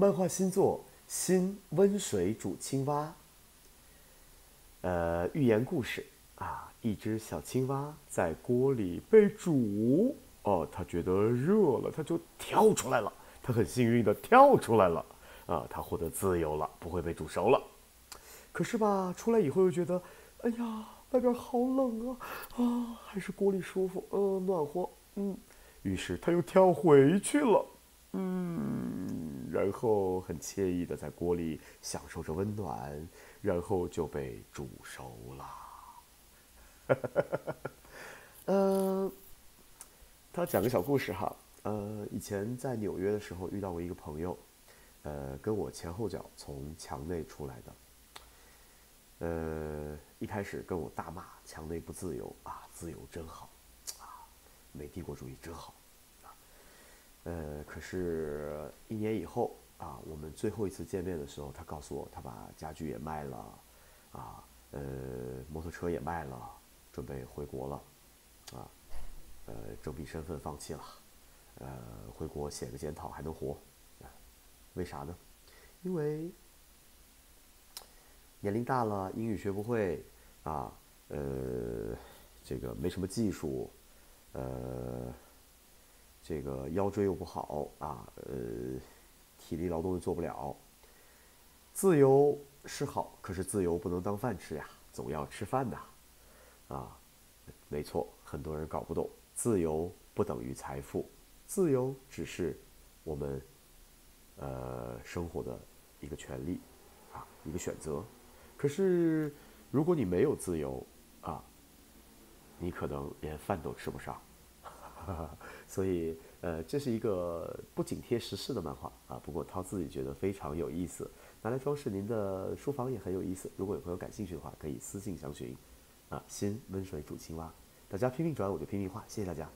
漫画新作《新温水煮青蛙》。呃，寓言故事啊，一只小青蛙在锅里被煮，哦，它觉得热了，它就跳出来了。它很幸运的跳出来了，啊，它获得自由了，不会被煮熟了。可是吧，出来以后又觉得，哎呀，外边好冷啊，啊，还是锅里舒服，嗯，暖和，嗯。于是它又跳回去了，嗯，然后很惬意的在锅里享受着温暖，然后就被煮熟了。嗯，他讲个小故事哈，呃，以前在纽约的时候遇到过一个朋友，呃，跟我前后脚从墙内出来的，呃，一开始跟我大骂墙内不自由啊，自由真好啊。美帝国主义真好，呃，可是，一年以后啊，我们最后一次见面的时候，他告诉我，他把家具也卖了，啊，呃，摩托车也卖了，准备回国了，啊，呃，征兵身份放弃了，呃，回国写个检讨还能活，为啥呢？因为年龄大了，英语学不会，啊，呃，这个没什么技术。呃，这个腰椎又不好啊，呃，体力劳动又做不了。自由是好，可是自由不能当饭吃呀，总要吃饭的，啊，没错，很多人搞不懂，自由不等于财富，自由只是我们呃生活的一个权利啊，一个选择。可是如果你没有自由啊。你可能连饭都吃不上，哈 哈所以呃，这是一个不紧贴时事的漫画啊。不过涛自己觉得非常有意思，拿来装饰您的书房也很有意思。如果有朋友感兴趣的话，可以私信详询。啊，先温水煮青蛙，大家拼命转，我就拼命画，谢谢大家。